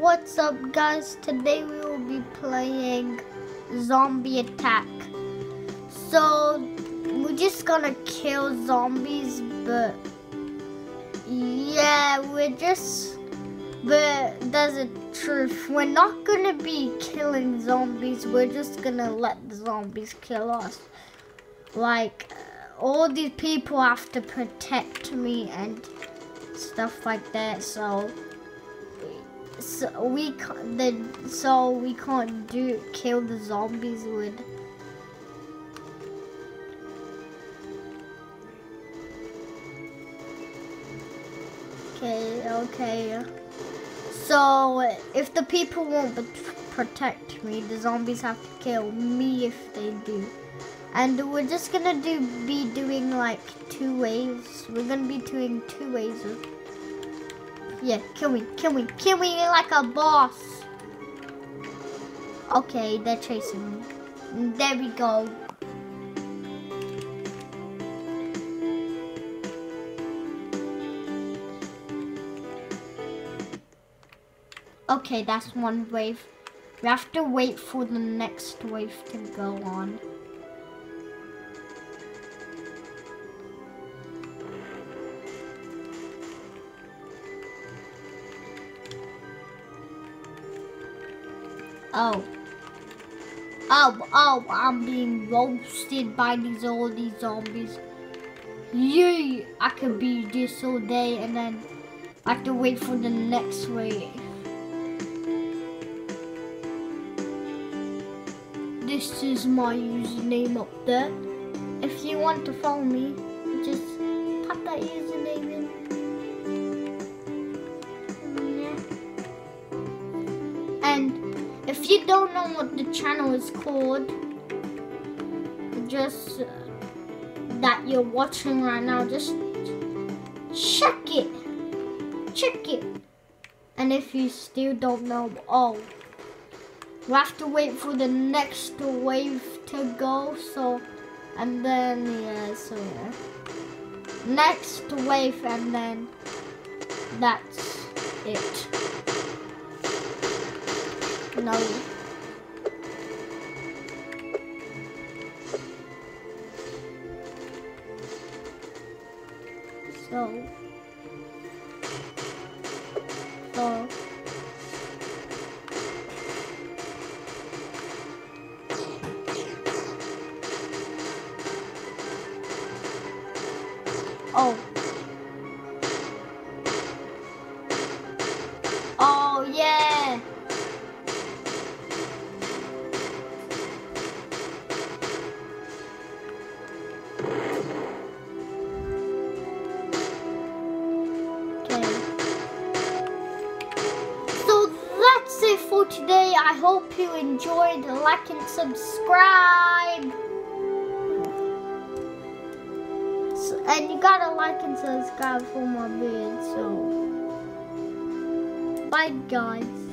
What's up guys? Today we will be playing Zombie Attack. So we're just gonna kill zombies but yeah we're just but there's a truth. We're not gonna be killing zombies, we're just gonna let the zombies kill us. Like all these people have to protect me and stuff like that so so we can't the so we can't do kill the zombies with okay okay. So if the people won't protect me the zombies have to kill me if they do. And we're just gonna do be doing like two waves. We're gonna be doing two waves of yeah, kill me, kill me, kill me like a boss. Okay, they're chasing me. There we go. Okay, that's one wave. We have to wait for the next wave to go on. Oh. Oh, oh, I'm being roasted by these all these zombies. Yay! I could be this all day and then I have to wait for the next wave. This is my username up there. If you want to follow me, just type that username in. If you don't know what the channel is called, just uh, that you're watching right now, just check it. Check it. And if you still don't know, oh, we have to wait for the next wave to go. So, and then, yeah, so yeah. Next wave and then that's it. No. So. So. Oh. Today. I hope you enjoyed. Like and subscribe. So, and you gotta like and subscribe for my videos. So, bye guys.